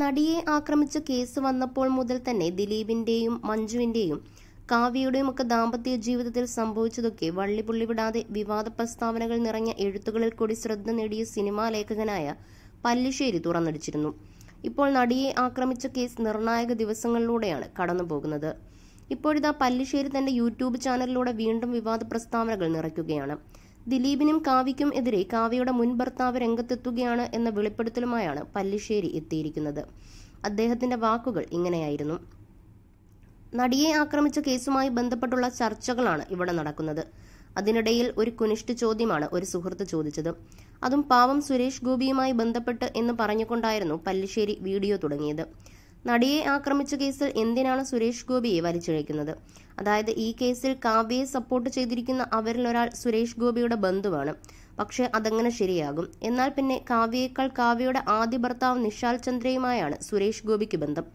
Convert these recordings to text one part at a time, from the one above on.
നടിയെ ആക്രമിച്ച കേസ് വന്നപ്പോൾ മുതൽ തന്നെ ദിലീപിന്റെയും മഞ്ജുവിന്റെയും കാവ്യയുടെയും ഒക്കെ ദാമ്പത്യ ജീവിതത്തിൽ സംഭവിച്ചതൊക്കെ വള്ളിപുള്ളി വിടാതെ വിവാദ പ്രസ്താവനകൾ നിറഞ്ഞ എഴുത്തുകളിൽ കൂടി ശ്രദ്ധ നേടിയ സിനിമാ ലേഖകനായ പല്ലിശ്ശേരി തുറന്നടിച്ചിരുന്നു. ഇപ്പോൾ നടിയെ ആക്രമിച്ച കേസ് നിർണായക ദിവസങ്ങളിലൂടെയാണ് കടന്നുപോകുന്നത്. ഇപ്പോഴിതാ പല്ലിശ്ശേരി തന്റെ യൂട്യൂബ് ചാനലിലൂടെ വീണ്ടും വിവാദ പ്രസ്താവനകൾ നിറയ്ക്കുകയാണ്. ദിലീപിനും കാവ്യയ്ക്കും എതിരെ കാവ്യയുടെ മുൻ ഭർത്താവ് രംഗത്തെത്തുകയാണ് എന്ന വെളിപ്പെടുത്തലുമായാണ് പല്ലിശ്ശേരി എത്തിയിരിക്കുന്നത്. അദ്ദേഹത്തിന്റെ വാക്കുകൾ ഇങ്ങനെയായിരുന്നു. നടിയെ ആക്രമിച്ച കേസുമായി ബന്ധപ്പെട്ടുള്ള ചർച്ചകളാണ് ഇവിടെ നടക്കുന്നത്. അതിനിടയിൽ ഒരു കുനിഷ്ഠ ചോദ്യമാണ് ഒരു സുഹൃത്ത് ചോദിച്ചത്. അതും പാവം സുരേഷ് ഗോപിയുമായി ബന്ധപ്പെട്ട് എന്ന് പറഞ്ഞുകൊണ്ടായിരുന്നു പല്ലിശ്ശേരി വീഡിയോ തുടങ്ങിയത്. നടിയെ ആക്രമിച്ച കേസിൽ എന്തിനാണ് സുരേഷ് ഗോപിയെ വലിച്ചിഴക്കുന്നത് അതായത് ഈ കേസിൽ കാവ്യയെ സപ്പോർട്ട് ചെയ്തിരിക്കുന്ന അവരിൽ ഒരാൾ സുരേഷ് ഗോപിയുടെ ബന്ധുവാണ്. പക്ഷേ അതങ്ങനെ ശരിയാകും. എന്നാൽ പിന്നെ കാവ്യയേക്കാൾ കാവ്യയുടെ ആദ്യ ഭർത്താവ് നിഷാൽ ചന്ദ്രയുമായാണ് സുരേഷ് ഗോപിക്ക് ബന്ധം.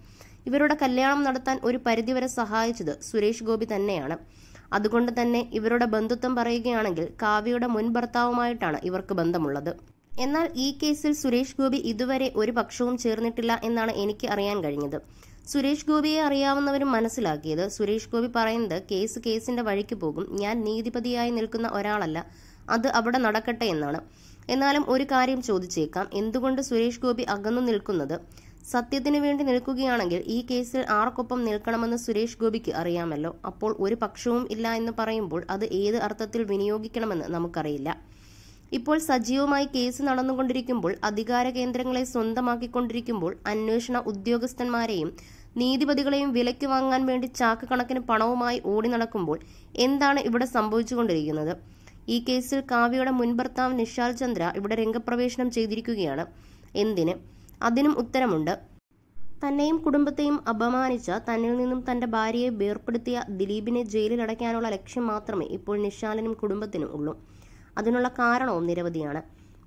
ഇവരുടെ കല്യാണം നടത്താൻ ഒരു പരിധിവരെ സഹായിച്ചത് സുരേഷ് ഗോപി തന്നെയാണ്. അതുകൊണ്ട് തന്നെ ഇവരുടെ ബന്ധുത്വം പറയുകയാണെങ്കിൽ കാവ്യയുടെ മുൻ ഭർത്താവുമായിട്ടാണ് ഇവർക്ക് ബന്ധമുള്ളത്. എന്നാൽ ഈ കേസിൽ സുരേഷ് ഗോപി ഇതുവരെ ഒരു പക്ഷവും ചേർന്നിട്ടില്ല എന്നാണ് എനിക്ക് അറിയാൻ കഴിഞ്ഞത്. സുരേഷ് ഗോപിയെ അറിയാവുന്നവരും മനസ്സിലാക്കിയത് സുരേഷ് ഗോപി പറയുന്നത് കേസ് കേസിന്റെ വഴിക്ക് പോകും ഞാൻ നീതിപതിയായി നിൽക്കുന്ന ഒരാളല്ല അത് അവിടെ നടക്കട്ടെ എന്നാണ്. എന്നാലും ഒരു കാര്യം ചോദിച്ചേക്കാം എന്തുകൊണ്ട് സുരേഷ് ഗോപി അകന്നു നിൽക്കുന്നത്? സത്യത്തിന് വേണ്ടി നിൽക്കുകയാണെങ്കിൽ ഈ കേസിൽ ആർക്കൊപ്പം നിൽക്കണമെന്ന് സുരേഷ് ഗോപിക്ക് അറിയാമല്ലോ അപ്പോൾ ഒരു പക്ഷവും ഇല്ല എന്ന് പറയുമ്പോൾ അത് ഏത് അർത്ഥത്തിൽ വിനിയോഗിക്കണമെന്ന് നമുക്കറിയില്ല. ഇപ്പോൾ സജീവമായി കേസ് നടന്നുകൊണ്ടിരിക്കുമ്പോൾ അധികാര കേന്ദ്രങ്ങളെ സ്വന്തമാക്കിക്കൊണ്ടിരിക്കുമ്പോൾ അന്വേഷണ ഉദ്യോഗസ്ഥന്മാരെയും നീതിപതികളെയും വിലയ്ക്ക് വാങ്ങാൻ വേണ്ടി ചാക്ക് കണക്കിന് പണവുമായി ഓടി നടക്കുമ്പോൾ എന്താണ് ഇവിടെ സംഭവിച്ചുകൊണ്ടിരിക്കുന്നത്? ഈ കേസിൽ കാവ്യയുടെ മുൻ ഭർത്താവ് നിഷാൽ ചന്ദ്ര ഇവിടെ രംഗപ്രവേശനം ചെയ്തിരിക്കുകയാണ്. എന്തിന്? അതിനും ഉത്തരമുണ്ട്. തന്നെയും കുടുംബത്തെയും അപമാനിച്ച തന്നിൽ നിന്നും തന്റെ ഭാര്യയെ വേർപ്പെടുത്തിയ ദിലീപിനെ ജയിലിലടയ്ക്കാനുള്ള ലക്ഷ്യം മാത്രമേ ഇപ്പോൾ നിഷാലിനും കുടുംബത്തിനും ഉള്ളൂ. അതിനുള്ള കാരണവും നിരവധിയാണ്.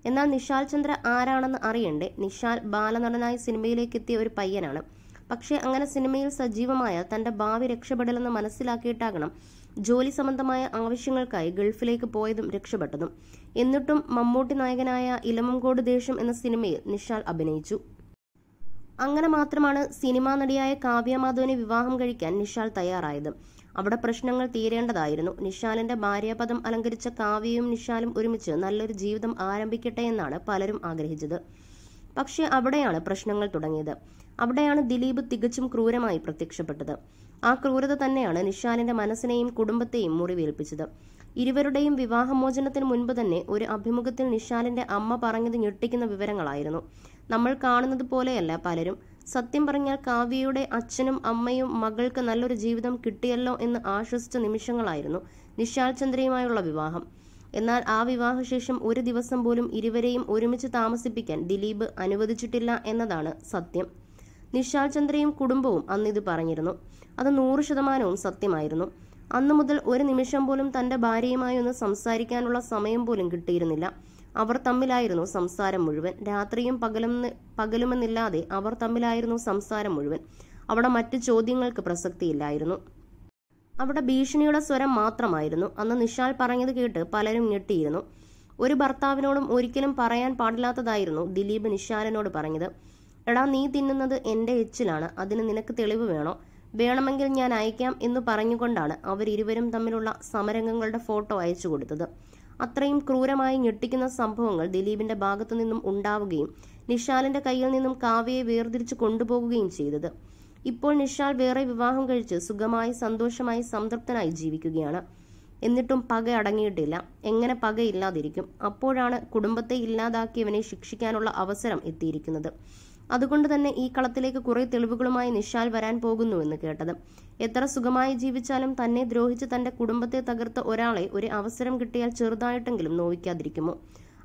എന്നാൽ നിഷാൽ ചന്ദ്ര ആരാണെന്ന് അറിയണ്ടേ? നിഷാൽ ബാലനടനായി സിനിമയിലേക്ക് എത്തിയ ഒരു പയ്യനാണ്. പക്ഷേ അങ്ങനെ സിനിമയിൽ സജീവമായ തന്റെ ഭാവി രക്ഷപ്പെടലെന്ന് മനസ്സിലാക്കിയിട്ടാകണം ജോലി സംബന്ധമായ ആവശ്യങ്ങൾക്കായി ഗൾഫിലേക്ക് പോയതും രക്ഷപ്പെട്ടതും. എന്നിട്ടും മമ്മൂട്ടി നായകനായ ഇലമങ്കോട് ദേശം എന്ന സിനിമയിൽ നിഷാൽ അഭിനയിച്ചു. അങ്ങനെ മാത്രമാണ് സിനിമാ നടിയായ കാവ്യ മാധവനെ വിവാഹം കഴിക്കാൻ നിഷാൽ തയ്യാറായത്. അവിടെ പ്രശ്നങ്ങൾ തീരേണ്ടതായിരുന്നു. നിഷാലിന്റെ ഭാര്യാപദം അലങ്കരിച്ച കാവ്യയും നിഷാലും ഒരുമിച്ച് നല്ലൊരു ജീവിതം ആരംഭിക്കട്ടെ എന്നാണ് പലരും ആഗ്രഹിച്ചത്. പക്ഷേ അവിടെയാണ് പ്രശ്നങ്ങൾ തുടങ്ങിയത്. അവിടെയാണ് ദിലീപ് തികച്ചും ക്രൂരമായി പ്രത്യക്ഷപ്പെട്ടത്. ആ ക്രൂരത തന്നെയാണ് നിഷാലിന്റെ മനസ്സിനെയും കുടുംബത്തെയും മുറിവേൽപ്പിച്ചത്. ഇരുവരുടെയും വിവാഹമോചനത്തിന് മുൻപ് തന്നെ ഒരു അഭിമുഖത്തിൽ നിഷാലിന്റെ അമ്മ പറഞ്ഞത് ഞെട്ടിക്കുന്ന വിവരങ്ങളായിരുന്നു. നമ്മൾ കാണുന്നത് പോലെയല്ല പലരും. സത്യം പറഞ്ഞാൽ കാവ്യയുടെ അച്ഛനും അമ്മയും മകൾക്ക് നല്ലൊരു ജീവിതം കിട്ടിയല്ലോ എന്ന് ആശ്വസിച്ച നിമിഷങ്ങളായിരുന്നു നിശാൽ ചന്ദ്രയുമായുള്ള വിവാഹം. എന്നാൽ ആ വിവാഹശേഷം ഒരു ദിവസം പോലും ഇരുവരെയും ഒരുമിച്ച് താമസിപ്പിക്കാൻ ദിലീപ് അനുവദിച്ചിട്ടില്ല എന്നതാണ് സത്യം. നിശാൽ ചന്ദ്രയും കുടുംബവും അന്നിത് പറഞ്ഞിരുന്നു. അത് നൂറ് ശതമാനവും സത്യമായിരുന്നു. അന്നു മുതൽ ഒരു നിമിഷം പോലും തന്റെ ഭാര്യയുമായി ഒന്ന് സംസാരിക്കാനുള്ള സമയം പോലും കിട്ടിയിരുന്നില്ല. അവർ തമ്മിലായിരുന്നു സംസാരം മുഴുവൻ. രാത്രിയും പകലും പകലുമെന്നില്ലാതെ അവർ തമ്മിലായിരുന്നു സംസാരം മുഴുവൻ. അവിടെ മറ്റു ചോദ്യങ്ങൾക്ക് പ്രസക്തിയില്ലായിരുന്നു. അവിടെ ഭീഷണിയുടെ സ്വരം മാത്രമായിരുന്നു. അന്ന് നിഷാൽ പറഞ്ഞത് കേട്ട് പലരും ഞെട്ടിയിരുന്നു. ഒരു ഭർത്താവിനോടും ഒരിക്കലും പറയാൻ പാടില്ലാത്തതായിരുന്നു ദിലീപ് നിഷാലിനോട് പറഞ്ഞത്. എടാ നീ തിന്നുന്നത് എന്റെ എച്ചിലാണ്. അതിന് നിനക്ക് തെളിവ് വേണോ? വേണമെങ്കിൽ ഞാൻ അയക്കാം എന്ന് പറഞ്ഞുകൊണ്ടാണ് അവരിരുവരും തമ്മിലുള്ള സമരംഗങ്ങളുടെ ഫോട്ടോ അയച്ചു കൊടുത്തത്. അത്രയും ക്രൂരമായി ഞെട്ടിക്കുന്ന സംഭവങ്ങൾ ദിലീപിന്റെ ഭാഗത്തു നിന്നും ഉണ്ടാവുകയും നിഷാലിന്റെ കയ്യിൽ നിന്നും കാവ്യയെ വേർതിരിച്ചു കൊണ്ടുപോകുകയും ചെയ്തത്. ഇപ്പോൾ നിഷാൽ വേറെ വിവാഹം കഴിച്ച് സുഖമായി സന്തോഷമായി സംതൃപ്തനായി ജീവിക്കുകയാണ്. എന്നിട്ടും പക അടങ്ങിയിട്ടില്ല. എങ്ങനെ പകയില്ലാതിരിക്കും അപ്പോഴാണ് കുടുംബത്തെ ഇല്ലാതാക്കിയവനെ ശിക്ഷിക്കാനുള്ള അവസരം എത്തിയിരിക്കുന്നത്. അതുകൊണ്ട് തന്നെ ഈ കളത്തിലേക്ക് കുറെ തെളിവുകളുമായി നിഷാൽ വരാൻ പോകുന്നുവെന്ന് കേട്ടത്. എത്ര സുഖമായി ജീവിച്ചാലും തന്നെ ദ്രോഹിച്ച് തന്റെ കുടുംബത്തെ തകർത്ത ഒരാളെ ഒരു അവസരം കിട്ടിയാൽ ചെറുതായിട്ടെങ്കിലും നോവിക്കാതിരിക്കുമോ?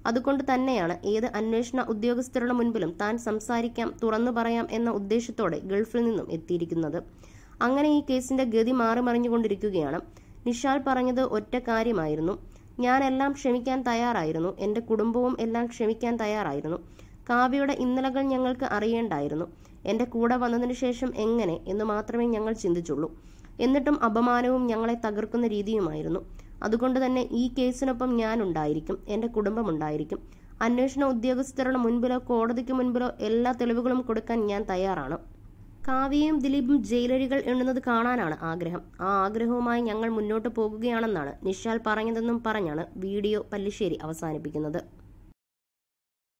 അതുകൊണ്ട് തന്നെയാണ് ഏത് അന്വേഷണ ഉദ്യോഗസ്ഥരുടെ മുൻപിലും താൻ സംസാരിക്കാം തുറന്നു പറയാം എന്ന ഉദ്ദേശത്തോടെ ഗൾഫിൽ നിന്നും എത്തിയിരിക്കുന്നത്. അങ്ങനെ ഈ കേസിന്റെ ഗതി മാറി മറിഞ്ഞുകൊണ്ടിരിക്കുകയാണ് നിഷാൽ പറഞ്ഞത് ഒറ്റ കാര്യമായിരുന്നു. ഞാനെല്ലാം ക്ഷമിക്കാൻ തയ്യാറായിരുന്നു. എന്റെ കുടുംബവും എല്ലാം ക്ഷമിക്കാൻ തയ്യാറായിരുന്നു. കാവ്യയുടെ ഇന്നലകൾ ഞങ്ങൾക്ക് അറിയേണ്ടായിരുന്നു. എന്റെ കൂടെ വന്നതിന് ശേഷം എങ്ങനെ എന്ന് മാത്രമേ ഞങ്ങൾ ചിന്തിച്ചുള്ളൂ. എന്നിട്ടും അപമാനവും ഞങ്ങളെ തകർക്കുന്ന രീതിയുമായിരുന്നു. അതുകൊണ്ട് തന്നെ ഈ കേസിനൊപ്പം ഞാൻ ഉണ്ടായിരിക്കും കുടുംബം ഉണ്ടായിരിക്കും. അന്വേഷണ ഉദ്യോഗസ്ഥരുടെ മുൻപിലോ കോടതിക്ക് മുൻപിലോ എല്ലാ തെളിവുകളും കൊടുക്കാൻ ഞാൻ തയ്യാറാണ്. കാവ്യയും ദിലീപും ജയിലഴികൾ എണ്ണുന്നത് കാണാനാണ് ആഗ്രഹം. ആ ആഗ്രഹവുമായി ഞങ്ങൾ മുന്നോട്ട് പോകുകയാണെന്നാണ് നിഷാൽ പറഞ്ഞതെന്നും പറഞ്ഞാണ് വീഡിയോ പല്ലിശ്ശേരി അവസാനിപ്പിക്കുന്നത്.